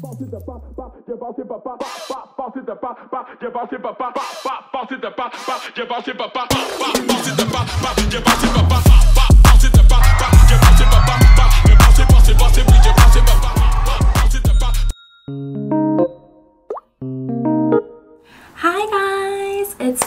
bounce it up, pop, pop, yeah, bounce it up, pop, pop, bounce it up, pop, pop, yeah, bounce it up, pop, pop, bounce it up, pop, pop, yeah, bounce it up, pop, pop, bounce it up, pop, pop, yeah, bounce it up, pop.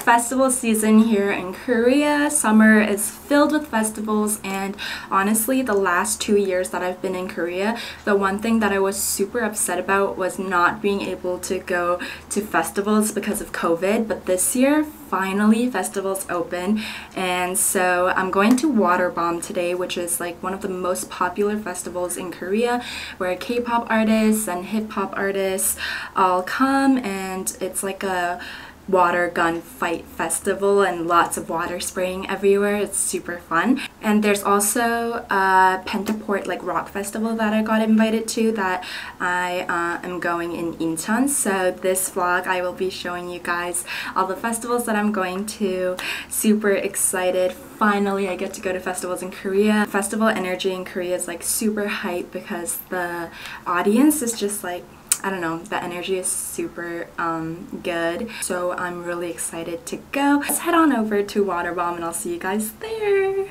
Festival season here in Korea. Summer is filled with festivals and honestly the last two years that I've been in Korea, the one thing that I was super upset about was not being able to go to festivals because of COVID. But this year, finally festivals open and so I'm going to Waterbomb today which is like one of the most popular festivals in Korea where K-pop artists and hip-hop artists all come and it's like a water gun fight festival and lots of water spraying everywhere. It's super fun. And there's also a Pentaport like rock festival that I got invited to that I uh, am going in Incheon. So this vlog I will be showing you guys all the festivals that I'm going to. Super excited. Finally I get to go to festivals in Korea. Festival energy in Korea is like super hype because the audience is just like I don't know, the energy is super um, good. So I'm really excited to go. Let's head on over to Waterbomb and I'll see you guys there.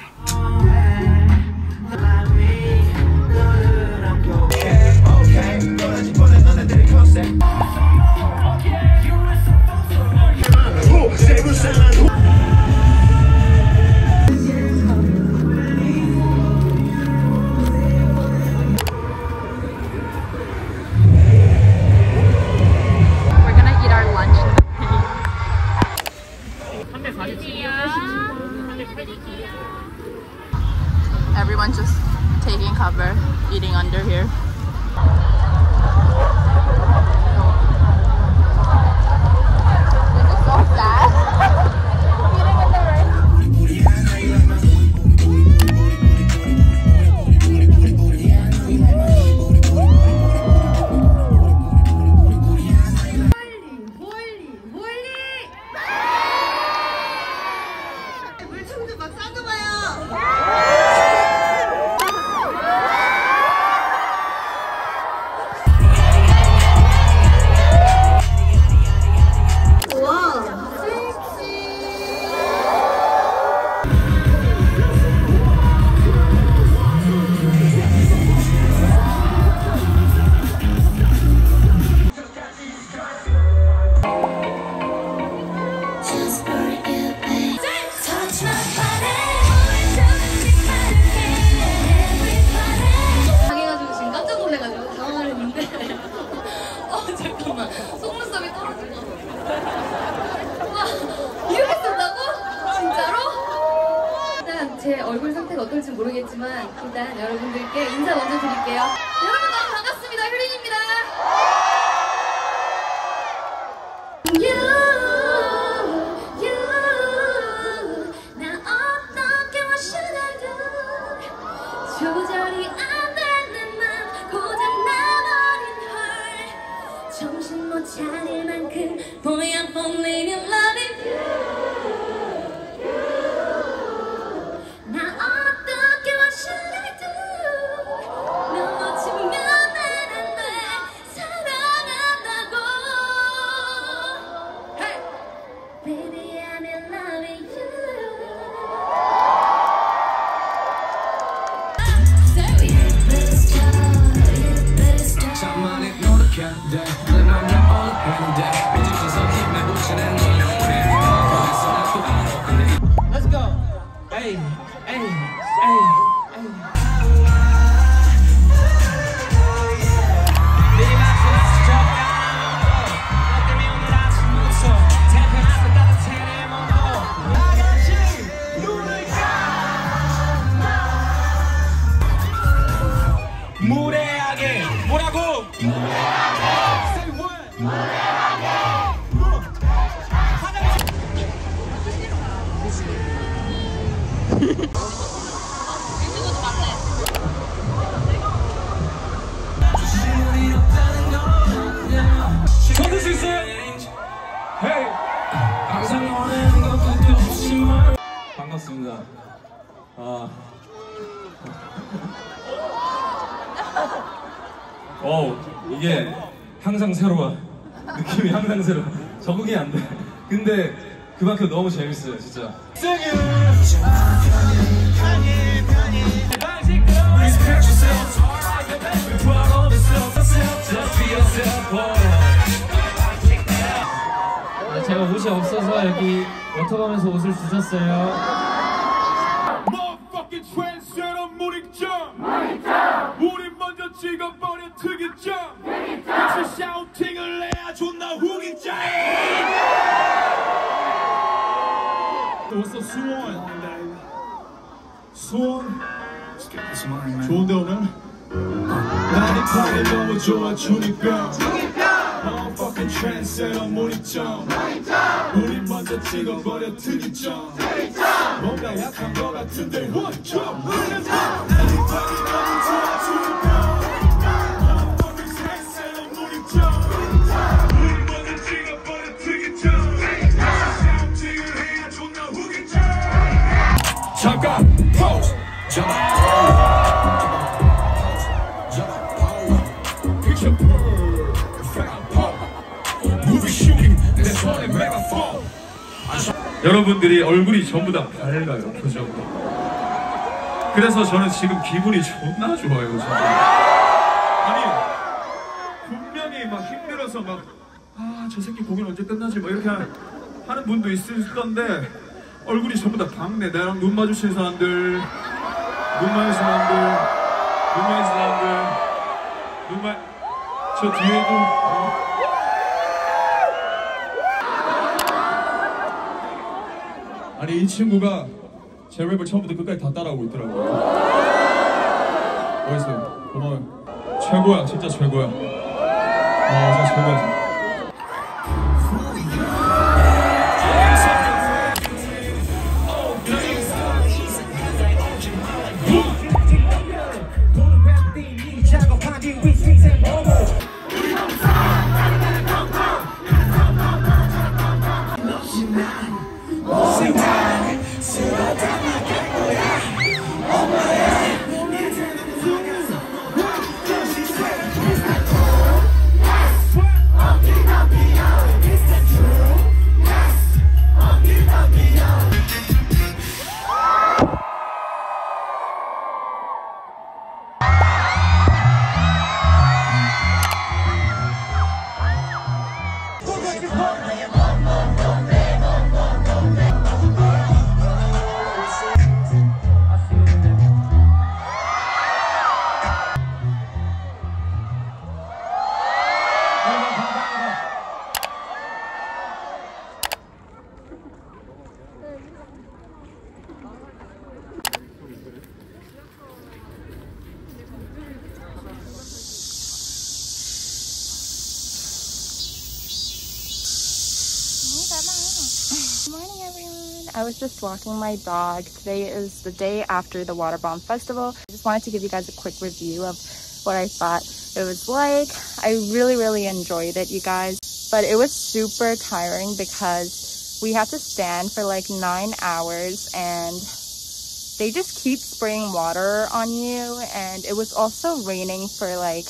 모르겠지만 일단 여러분들께 인사 먼저 드릴게요. 여러분 반갑습니다 아 어우 이게 항상 새로워. 느낌이 항상 새로워. 적응이 안 돼. 근데 그만큼 너무 재밌어요, 진짜. 아, 제가 옷이 없어서 여기 워터밤에서 옷을 주셨어요. 우리 먼저 찍어버려 좋은데 오늘? 나이 파이 너무 좋아 중이병. Motherfucking trendsetter 무립점. 우리 먼저 찍어버려 특이점. 뭔가 약한 거 같은데 원점! 잠깐 여러분들이 얼굴이 전부 다 밝아요, 표정이. 그래서 저는 지금 기분이 존나 좋아요, 진짜. 아니, 분명히 막 힘들어서 막, 아, 저 새끼 공연 언제 끝나지? 막 이렇게 하는, 분도 있을 건데, 얼굴이 전부 다 밝네. 나랑 눈 마주친 사람들, 눈 마주친 사람들, 눈 마주친 사람들, 눈 마, 저 뒤에도, 아니 이 친구가 제 랩을 처음부터 끝까지 다 따라하고 있더라고요. 멋있어요. 고마워요. 최고야, 진짜 최고야. 아, 진짜 최고야. 진짜. I was just walking my dog. Today is the day after the Water Bomb Festival. I just wanted to give you guys a quick review of what I thought it was like. I really, really enjoyed it, you guys. But it was super tiring because we had to stand for like nine hours and they just keep spraying water on you. And it was also raining for like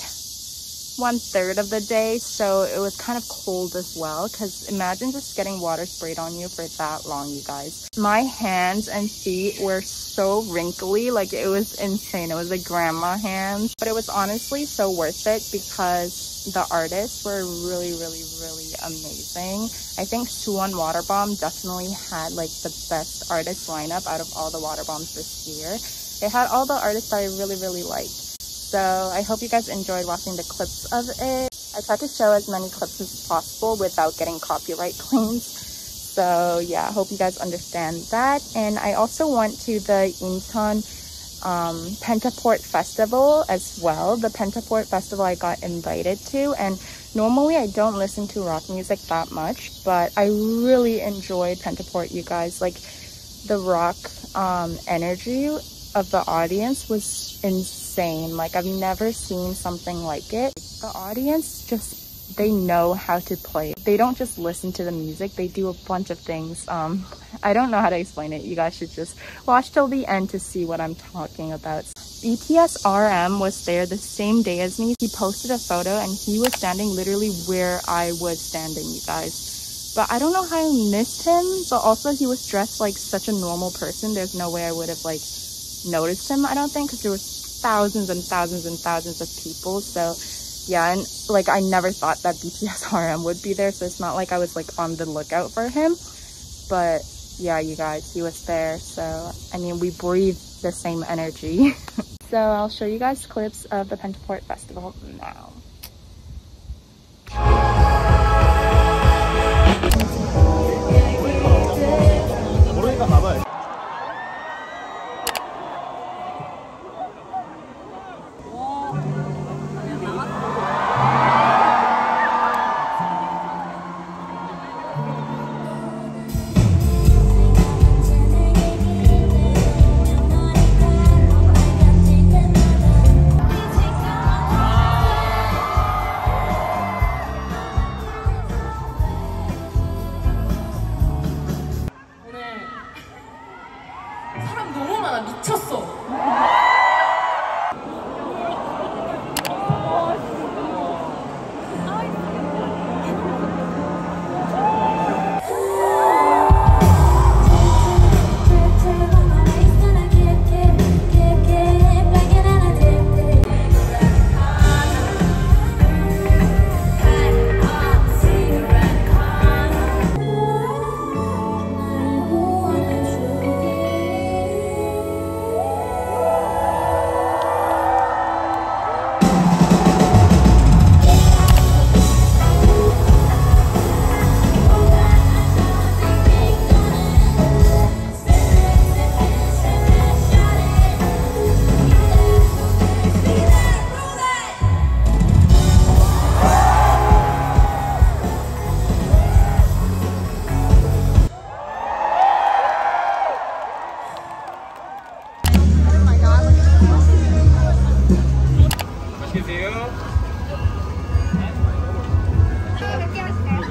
one third of the day so it was kind of cold as well because imagine just getting water sprayed on you for that long you guys. My hands and feet were so wrinkly like it was insane. It was like grandma hands but it was honestly so worth it because the artists were really really really amazing. I think suwon water bomb definitely had like the best artist lineup out of all the water bombs this year. It had all the artists that i really really liked so I hope you guys enjoyed watching the clips of it. I tried to show as many clips as possible without getting copyright claims. So yeah, I hope you guys understand that. And I also went to the Incheon um, Pentaport Festival as well. The Pentaport Festival I got invited to. And normally I don't listen to rock music that much, but I really enjoyed Pentaport, you guys. Like the rock um, energy of the audience was insane. Like I've never seen something like it. The audience just they know how to play. They don't just listen to the music, they do a bunch of things. Um I don't know how to explain it. You guys should just watch till the end to see what I'm talking about. BTS RM was there the same day as me. He posted a photo and he was standing literally where I was standing, you guys. But I don't know how I missed him, but also he was dressed like such a normal person. There's no way I would have like noticed him, I don't think, because there was thousands and thousands and thousands of people. So yeah, and like I never thought that BTS RM would be there, so it's not like I was like on the lookout for him. But yeah, you guys, he was there. So I mean, we breathe the same energy. so I'll show you guys clips of the Pentaport Festival now. すぐ出来上がってます。